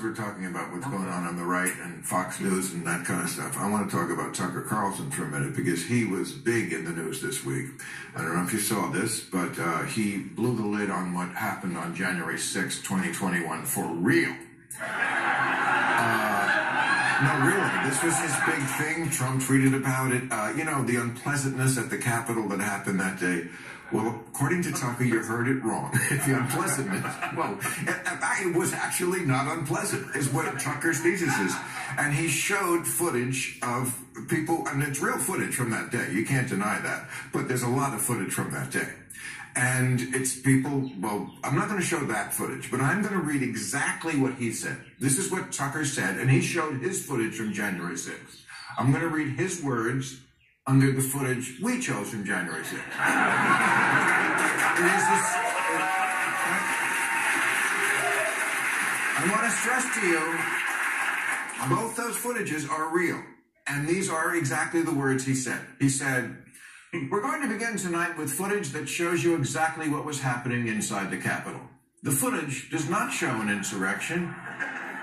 because we're talking about what's going on on the right and Fox News and that kind of stuff, I want to talk about Tucker Carlson for a minute because he was big in the news this week. I don't know if you saw this, but uh, he blew the lid on what happened on January 6, 2021 for real. Uh, no, really, this was his big thing. Trump tweeted about it. Uh, you know, the unpleasantness at the Capitol that happened that day. Well, according to Tucker, you heard it wrong. the unpleasantness, well, it was actually not unpleasant, is what Tucker's thesis is. And he showed footage of people, and it's real footage from that day. You can't deny that. But there's a lot of footage from that day. And it's people, well, I'm not going to show that footage, but I'm going to read exactly what he said. This is what Tucker said, and he showed his footage from January 6th. I'm going to read his words under the footage we chose from January 6th. I want to stress to you, both those footages are real. And these are exactly the words he said. He said, we're going to begin tonight with footage that shows you exactly what was happening inside the Capitol. The footage does not show an insurrection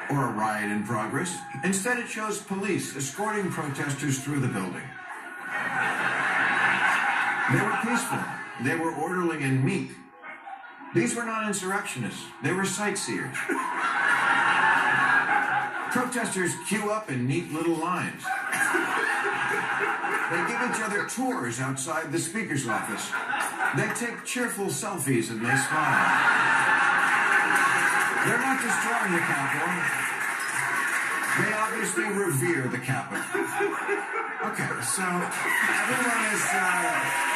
or a riot in progress. Instead, it shows police escorting protesters through the building. They were peaceful. They were orderly and meek. These were not insurrectionists. They were sightseers. Protesters queue up in neat little lines. They give each other tours outside the speaker's office. They take cheerful selfies and they smile. They're not destroying the Capitol. They obviously revere the Capitol. Okay, so everyone is. Uh,